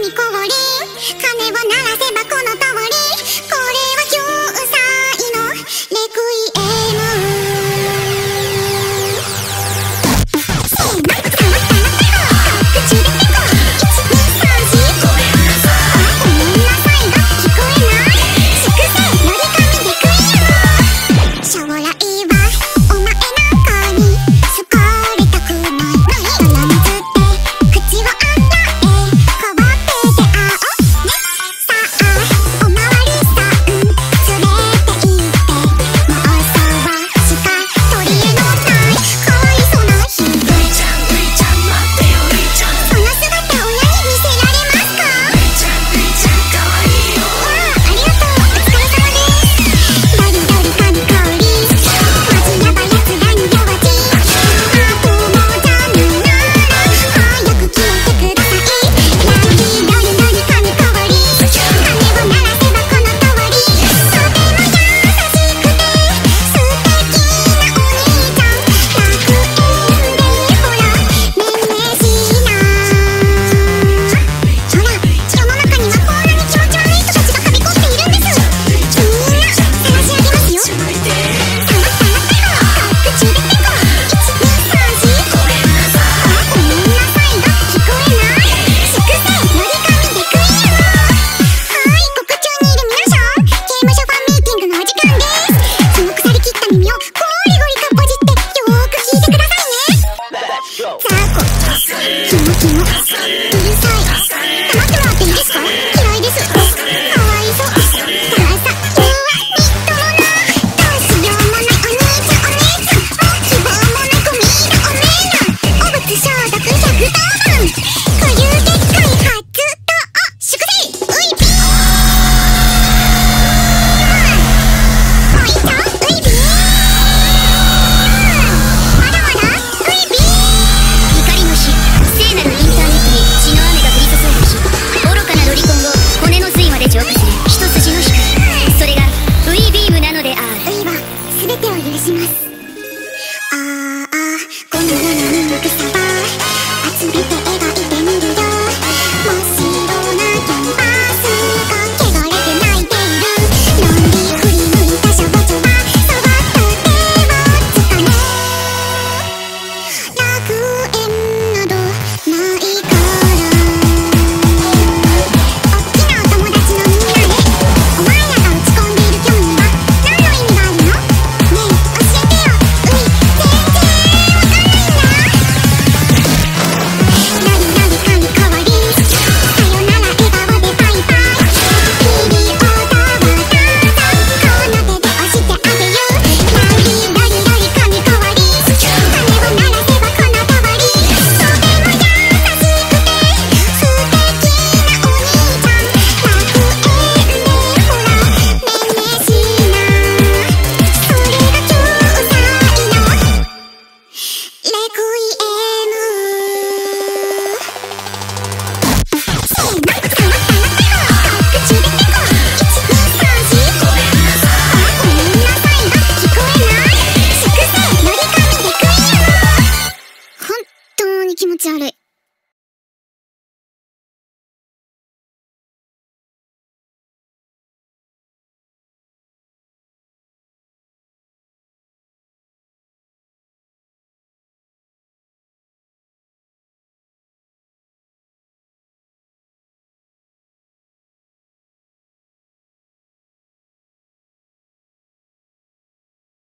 にこぼれ鐘を鳴らせばこのち悪い。